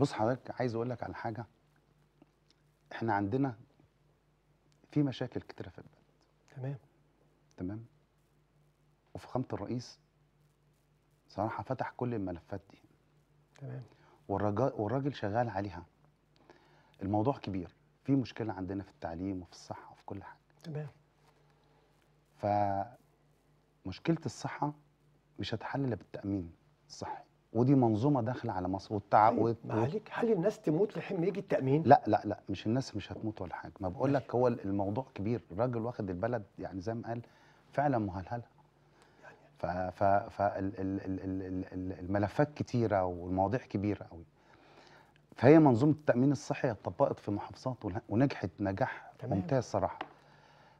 بص حضرتك عايز أقول لك على حاجة. إحنا عندنا في مشاكل كتيرة في البلد. تمام. تمام؟ وفخامة الرئيس صراحة فتح كل الملفات دي. تمام. والراجل والراجل شغال عليها. الموضوع كبير. في مشكلة عندنا في التعليم وفي الصحة وفي كل حاجة. تمام. فمشكلة الصحة مش هتحل إلا بالتأمين الصحي. ودي منظومة داخلة على مصر والتع... طيب ما عليك. هل الناس تموت لحين يجي التأمين؟ لا لا لا مش الناس مش هتموت ولا حاجة. ما بقول. لك هو الموضوع كبير. الراجل واخد البلد يعني زي ما قال فعلا مهلهلة. ف ف فالملفات كتيرة والمواضيع كبيرة قوي فهي منظومة التأمين الصحي اتطبقت في محافظات ونجحت نجاح. ممتاز صراحة.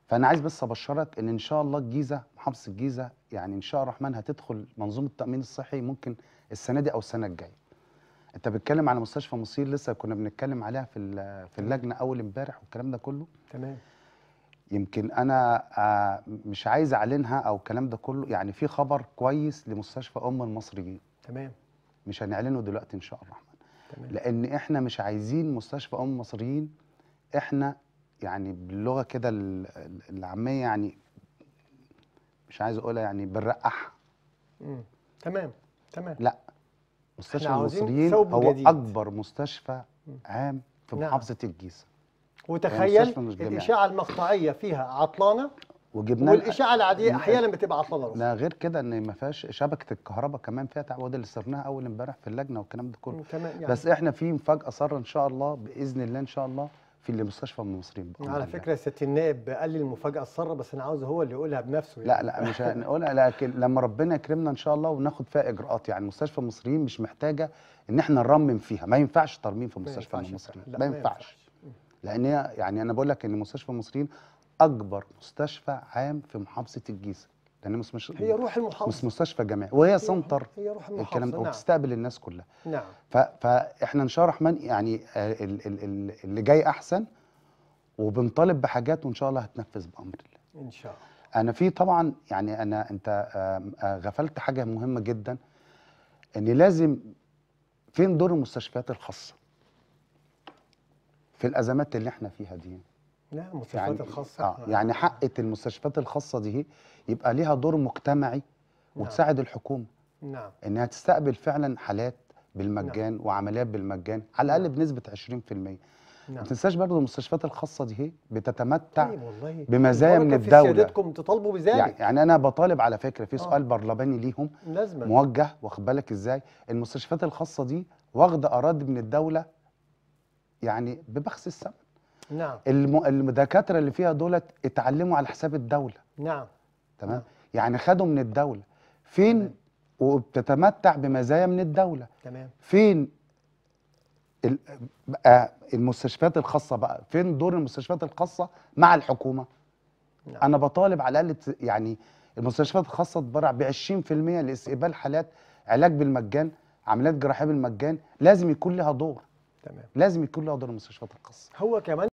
فأنا عايز بس أبشرك إن إن شاء الله الجيزة محافظة الجيزة يعني إن شاء الرحمن هتدخل منظومة التأمين الصحي ممكن السنة دي أو السنة الجاية. أنت بتتكلم على مستشفى مصير لسه كنا بنتكلم عليها في في اللجنة أول امبارح والكلام ده كله. تمام. يمكن أنا آه، مش عايز أعلنها أو الكلام ده كله. يعني في خبر كويس لمستشفى أم المصريين. تمام. مش هنعلنه دلوقتي إن شاء الله. تمام. لأن إحنا مش عايزين مستشفى أم المصريين. إحنا يعني باللغة كده ال- ال- العامية يعني مش عايز أقولها يعني بنرقعها. تمام. تمام لا مستشفى المصريين هو جديد. أكبر مستشفى عام في نعم. محافظة الجيزة وتخيل جامعي. الاشعه المقطعية فيها عطلانة وجبنا والاشعه العادية أحيانا بتبقى عطلانة رخصة. لا غير كده إن ما فيهاش شبكة الكهرباء كمان فيها تعويض اللي صرناها أول إمبارح في اللجنة والكلام ده كله تمام يعني بس إحنا في مفاجأة ساره إن شاء الله بإذن الله إن شاء الله في المستشفى من المصريين على الله. فكرة ست النائب قال لي المفاجأة السارة بس أنا عاوز هو اللي يقولها بنفسه لا يعني. لا مش هنقولها لكن لما ربنا يكرمنا إن شاء الله وناخد فيها إجراءات يعني مستشفى المصريين مش محتاجة إن إحنا نرمم فيها. ما ينفعش ترميم في مستشفى المصريين لا، ما ينفعش. لأن هي يعني أنا بقول لك إن مستشفى المصريين أكبر مستشفى عام في محافظة الجيزة. لأن مش مش هي روح مش المحافظه مستشفى جامعي وهي سنتر. هي روح الكلام المحافظه ده نعم. وبتستقبل الناس كلها. نعم. فاحنا ان شاء الله الرحمن يعني آه، ال- ال- ال- اللي جاي احسن وبنطالب بحاجات وان شاء الله هتنفذ بأمر الله. إن شاء الله. أنا في طبعا يعني أنا أنت آه، غفلت حاجة مهمة جدا إن لازم فين دور المستشفيات الخاصة؟ في الأزمات اللي إحنا فيها دي. لا المستشفيات الخاصة آه يعني حقة المستشفيات الخاصة دي يبقى ليها دور مجتمعي وتساعد الحكومة. نعم. إنها تستقبل فعلا حالات بالمجان وعمليات بالمجان على الأقل نعم. بنسبة 20% ما نعم. تنساش برضه المستشفيات الخاصة دي بتتمتع طيب والله. بمزايا من البركة في. سيادتكم تطالبوا بذلك. يعني, يعني أنا بطالب على فكرة في آه. سؤال برلماني ليهم. لازما. موجه واخد بالك إزاي؟ المستشفيات الخاصة دي واخدة أراضي من الدولة يعني ببخس الثمن نعم. الدكاترة اللي فيها دولت اتعلموا على حساب الدولة. نعم. تمام. يعني خدوا من الدولة. فين؟ تمام. وبتتمتع بمزايا من الدولة. تمام. فين بقى المستشفيات الخاصة بقى؟ فين دور المستشفيات الخاصة مع الحكومة؟ نعم. أنا بطالب على الأقل يعني المستشفيات الخاصة تبرع ب 20% لاستقبال حالات علاج بالمجان عمليات جراحية بالمجان لازم يكون لها دور. تمام. لازم يكون لها دور المستشفيات الخاصة. هو كمان